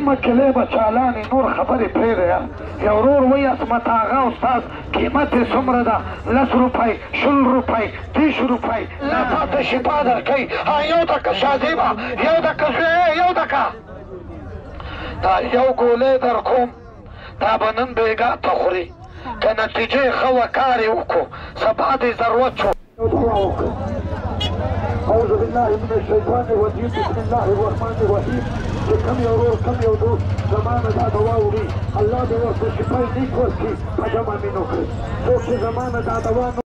نیمه کلی به چالانې نور خبرې پرېږدی یو ورور وایي عصمت هغه استاد قیمت یې څومره ده لس روپۍ شل روپۍ دېرش روپۍ لا تاته شفا درکوي یو دکه شاهزیبه یو دکه زویه یو دکه دا یو ګولۍ در کوم دا به نن بیګا ته خوری که نتیجه ښه وه کار یې وکړو سبا دی ضرورت شو اعوذ بالله من الشیطان الرجیم بسم الله الرحمن الرحیم چې کم یو ورور کم یو دوست زما نه دا دوا وړي الله دې ورته شفای نیک ورکړي په جمع مې نو کړي څوک چې زما نه دا دوا